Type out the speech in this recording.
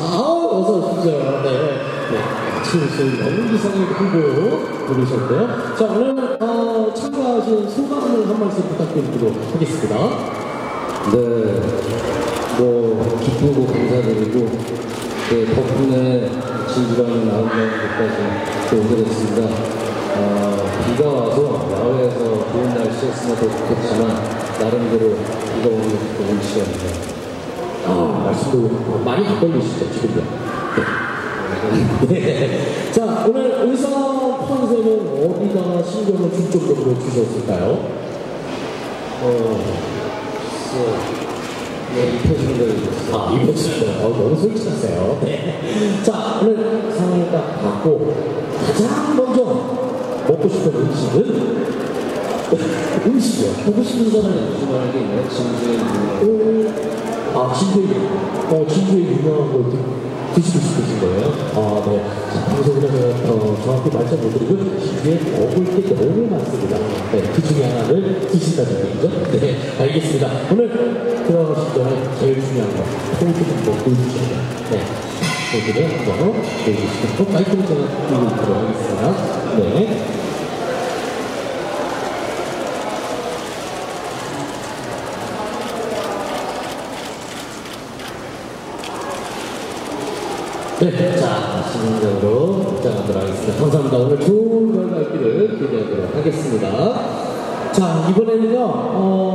아, 어서 오십시오. 네. 네. 칠수 영기상의 후보 부르셨고요. 자, 오늘, 어, 참가하신 소감을 한 말씀 부탁드리도록 하겠습니다. 네, 뭐 기쁘고 감사드리고 네, 덕분에 진주랑 나온다는 것까지 또 오게 됐습니다. 어, 비가 와서 야외에서 좋은 날씨였으면 더 좋겠지만 나름대로 비가 오는 것도 시간입니다. 아, 말씀도 많이 바꿔주시죠, 지금요. 네. 네. 자, 오늘 의상 컨셉은 어디다 신경을 중점적으로 주셨을까요? 어, 글쎄, 네, 입혀주는 입었어요. 아, 입어주셨어요. 어, 너무 솔직하세요. 네. 자, 오늘 상을 딱 받고 가장 먼저 먹고 싶은 음식은 음식이요. 보고 싶은 사람이 주말에 있는 진주의 유명한 오, 아, 진주에, 어, 진주에 유명한 걸 드, 드시고 싶으신 거예요? 아, 네. 자, 방송이라서 어, 정확히 말씀 못 드리고, 진주에 먹을 게 너무 많습니다. 네, 그 중에 하나를 드신다는 얘기죠? 네, 알겠습니다. 오늘 들어가시기 전에 제일 중요한 거, 포즈 한번 보여주시죠. 네. 포즈를 한번 보여주시고, 마이크를 제가 들고 있도록 하겠습니다. 네. 네, 자, 진행적으로 입장하도록 하겠습니다. 감사합니다. 오늘 좋은 결과 있기를 기대하도록 하겠습니다. 자, 이번에는요, 어,